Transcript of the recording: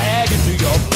flag into your